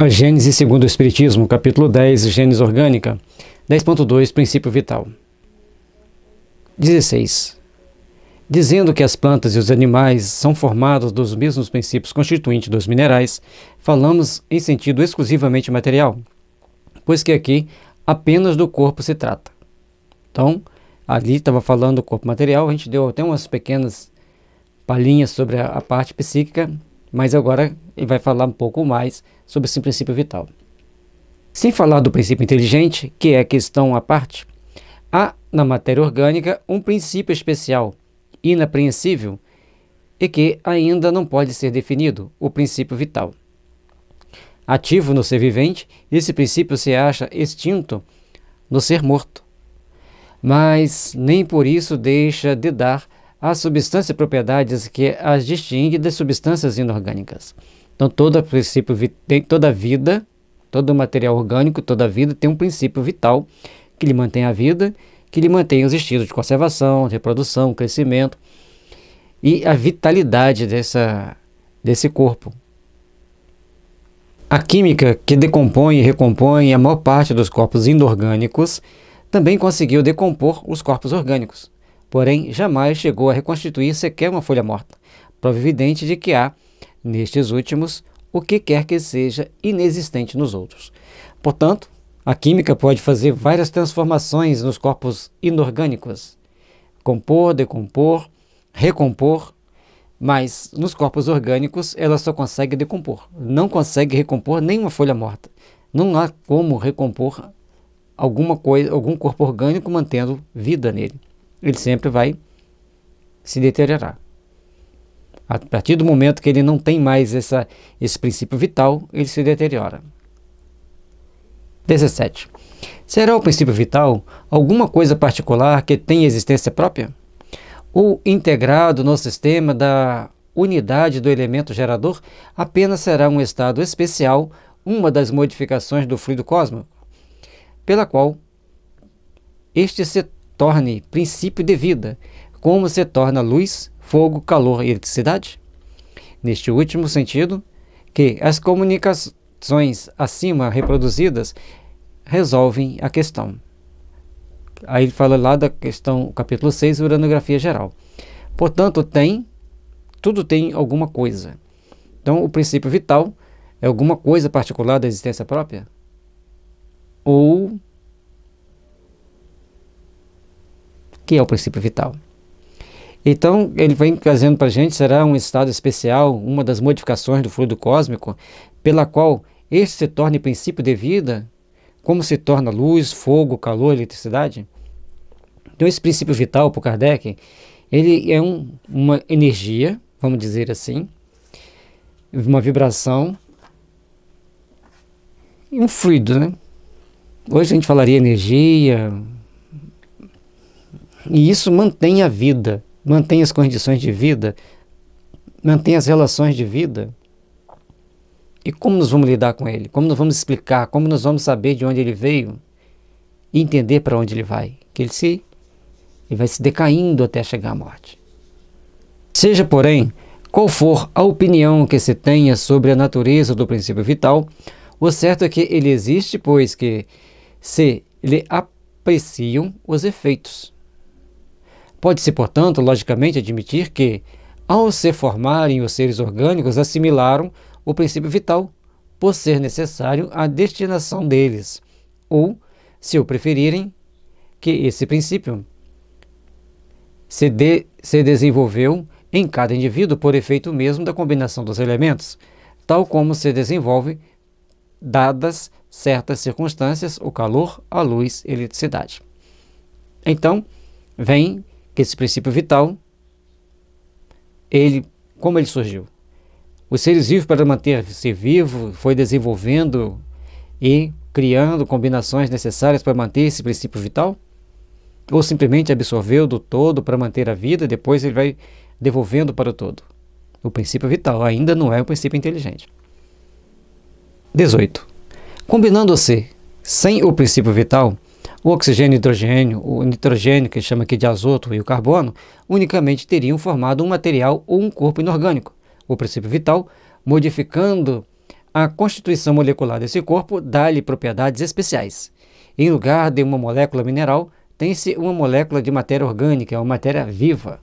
A Gênese segundo o Espiritismo, capítulo 10, Gênese Orgânica, 10.2, Princípio Vital. 16. Dizendo que as plantas e os animais são formados dos mesmos princípios constituintes dos minerais, falamos em sentido exclusivamente material, pois que aqui apenas do corpo se trata. Então, ali estava falando do corpo material, a gente deu até umas pequenas palhinhas sobre a, a parte psíquica, mas agora ele vai falar um pouco mais sobre esse princípio vital. Sem falar do princípio inteligente, que é questão à parte, há na matéria orgânica um princípio especial, inapreensível, e que ainda não pode ser definido, o princípio vital. Ativo no ser vivente, esse princípio se acha extinto no ser morto, mas nem por isso deixa de dar à substância propriedades que as distingue das substâncias inorgânicas. Então, todo princípio, toda vida, todo material orgânico, toda vida tem um princípio vital que lhe mantém a vida, que lhe mantém os estilos de conservação, reprodução, crescimento e a vitalidade dessa, desse corpo. A química que decompõe e recompõe a maior parte dos corpos inorgânicos também conseguiu decompor os corpos orgânicos, porém jamais chegou a reconstituir sequer uma folha morta, prova evidente de que há nestes últimos o que quer que seja inexistente nos outros. Portanto, a química pode fazer várias transformações nos corpos inorgânicos, compor, decompor, recompor, mas nos corpos orgânicos ela só consegue decompor, não consegue recompor nenhuma folha morta. Não há como recompor alguma coisa, algum corpo orgânico mantendo vida nele. Ele sempre vai se deteriorar. A partir do momento que ele não tem mais essa, esse princípio vital, ele se deteriora. 17. Será o princípio vital alguma coisa particular que tem existência própria? Ou integrado no sistema da unidade do elemento gerador, apenas será um estado especial, uma das modificações do fluido cósmico, pela qual este se torne princípio de vida, como se torna luz, fogo, calor e eletricidade? Neste último sentido, que as comunicações acima reproduzidas resolvem a questão. Aí ele fala lá da questão, capítulo 6, uranografia geral. Portanto, tem, tudo tem alguma coisa. Então, o princípio vital é alguma coisa particular da existência própria? Ou que é o princípio vital? Então, ele vem trazendo para a gente, será um estado especial, uma das modificações do fluido cósmico, pela qual este se torne princípio de vida, como se torna luz, fogo, calor, eletricidade? Então, esse princípio vital, por Kardec, ele é um, uma energia, vamos dizer assim, uma vibração e um fluido, né? Hoje a gente falaria energia, e isso mantém a vida mantém as condições de vida, mantém as relações de vida. E como nós vamos lidar com ele? Como nós vamos explicar? Como nós vamos saber de onde ele veio e entender para onde ele vai? Que ele se ele vai se decaindo até chegar à morte. Seja, porém, qual for a opinião que se tenha sobre a natureza do princípio vital, o certo é que ele existe, pois que se lhe apreciam os efeitos. Pode-se, portanto, logicamente admitir que, ao se formarem os seres orgânicos, assimilaram o princípio vital, por ser necessário a destinação deles, ou, se o preferirem, que esse princípio se, de, se desenvolveu em cada indivíduo por efeito mesmo da combinação dos elementos, tal como se desenvolve dadas certas circunstâncias o calor, a luz a eletricidade. Então, vem que esse princípio vital, ele, como ele surgiu? Os seres vivos, para manter-se vivo, foi desenvolvendo e criando combinações necessárias para manter esse princípio vital? Ou simplesmente absorveu do todo para manter a vida e depois ele vai devolvendo para o todo? O princípio vital ainda não é um princípio inteligente. 18. Combinando-se sem o princípio vital, o oxigênio e hidrogênio, o nitrogênio, que chama aqui de azoto, e o carbono, unicamente teriam formado um material ou um corpo inorgânico, o princípio vital, modificando a constituição molecular desse corpo dá-lhe propriedades especiais. Em lugar de uma molécula mineral, tem-se uma molécula de matéria orgânica, uma matéria viva.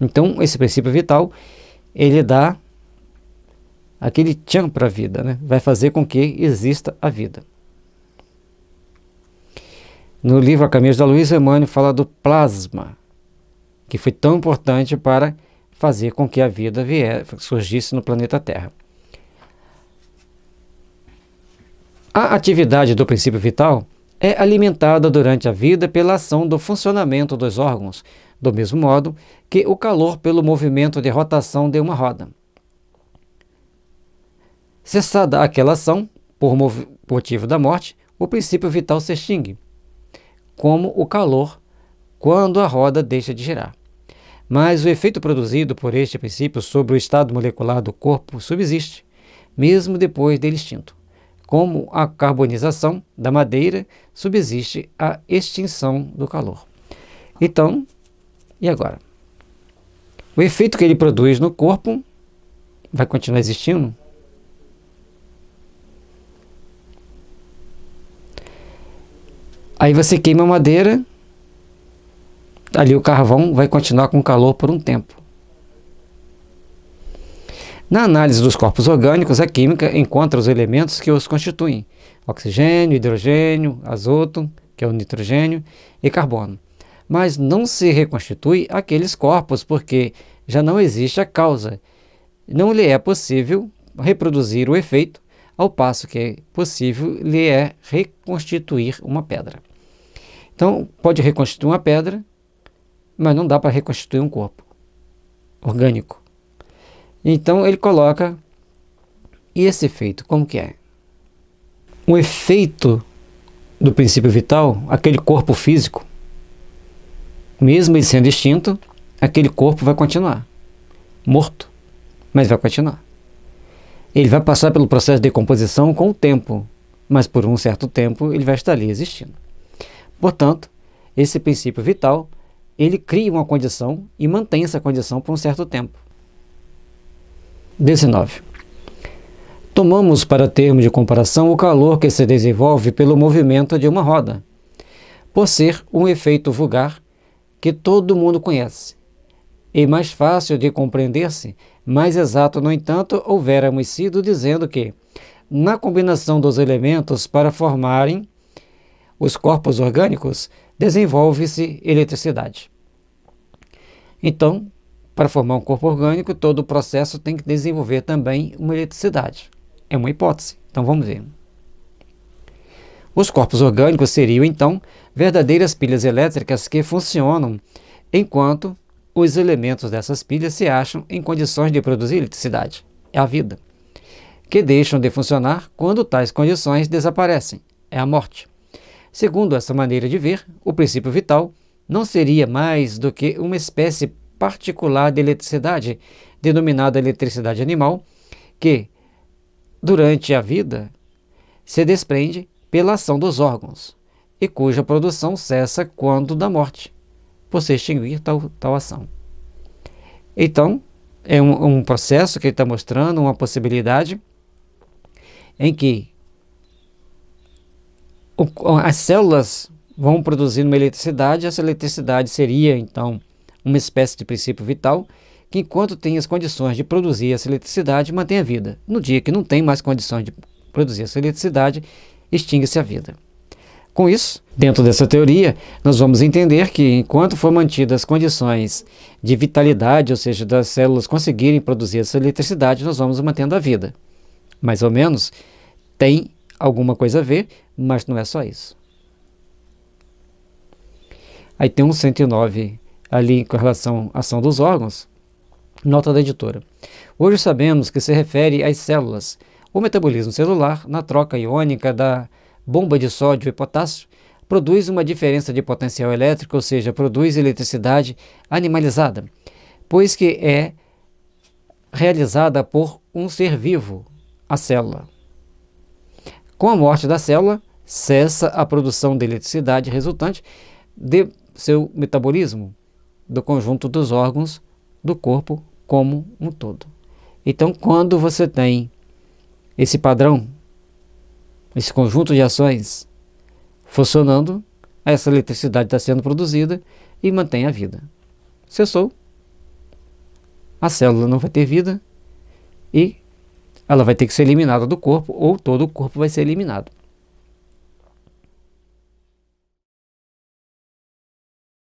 Então, esse princípio vital, ele dá aquele tchan para a vida, né? vai fazer com que exista a vida. No livro A Caminhos da Luísa, Emmanuel fala do plasma, que foi tão importante para fazer com que a vida vier, surgisse no planeta Terra. A atividade do princípio vital é alimentada durante a vida pela ação do funcionamento dos órgãos, do mesmo modo que o calor pelo movimento de rotação de uma roda. Cessada aquela ação, por motivo da morte, o princípio vital se extingue, como o calor quando a roda deixa de girar. Mas o efeito produzido por este princípio sobre o estado molecular do corpo subsiste, mesmo depois dele extinto. Como a carbonização da madeira subsiste a extinção do calor. Então, e agora? O efeito que ele produz no corpo vai continuar existindo? Aí você queima a madeira, ali o carvão vai continuar com calor por um tempo. Na análise dos corpos orgânicos, a química encontra os elementos que os constituem: oxigênio, hidrogênio, azoto, que é o nitrogênio, e carbono. Mas não se reconstitui aqueles corpos porque já não existe a causa. Não lhe é possível reproduzir o efeito, ao passo que é possível lhe é reconstituir uma pedra. Então, pode reconstituir uma pedra, mas não dá para reconstituir um corpo orgânico. Então ele coloca e esse efeito, como que é? O efeito do princípio vital, aquele corpo físico, mesmo ele sendo extinto, aquele corpo vai continuar morto, mas vai continuar. Ele vai passar pelo processo de decomposição com o tempo, mas por um certo tempo ele vai estar ali existindo. Portanto, esse princípio vital ele cria uma condição e mantém essa condição por um certo tempo. 19. Tomamos para termo de comparação o calor que se desenvolve pelo movimento de uma roda, por ser um efeito vulgar que todo mundo conhece, e mais fácil de compreender-se, mais exato, no entanto, houvéramos sido dizendo que, na combinação dos elementos para formarem os corpos orgânicos, desenvolve-se eletricidade. Então, para formar um corpo orgânico, todo o processo tem que desenvolver também uma eletricidade. É uma hipótese. Então vamos ver. Os corpos orgânicos seriam, então, verdadeiras pilhas elétricas que funcionam enquanto os elementos dessas pilhas se acham em condições de produzir eletricidade. É a vida. Que deixam de funcionar quando tais condições desaparecem. É a morte. Segundo essa maneira de ver, o princípio vital não seria mais do que uma espécie particular de eletricidade, denominada eletricidade animal, que, durante a vida, se desprende pela ação dos órgãos e cuja produção cessa quando da morte, por se extinguir tal, tal ação. Então, é um, um processo que ele está mostrando, uma possibilidade em que as células vão produzindo uma eletricidade, essa eletricidade seria então uma espécie de princípio vital que, enquanto tem as condições de produzir essa eletricidade, mantém a vida. No dia que não tem mais condições de produzir essa eletricidade, extingue-se a vida. Com isso, dentro dessa teoria, nós vamos entender que, enquanto for mantidas as condições de vitalidade, ou seja, das células conseguirem produzir essa eletricidade, nós vamos mantendo a vida. Mais ou menos, tem alguma coisa a ver, mas não é só isso. Aí tem um 109 ali com relação à ação dos órgãos. Nota da editora. Hoje sabemos que se refere às células. O metabolismo celular, na troca iônica da bomba de sódio e potássio, produz uma diferença de potencial elétrico, ou seja, produz eletricidade animalizada, pois que é realizada por um ser vivo, a célula. Com a morte da célula, cessa a produção de eletricidade resultante de seu metabolismo, do conjunto dos órgãos do corpo como um todo. Então, quando você tem esse padrão, esse conjunto de ações funcionando, essa eletricidade está sendo produzida e mantém a vida. Cessou, a célula não vai ter vida e ela vai ter que ser eliminada do corpo ou todo o corpo vai ser eliminado.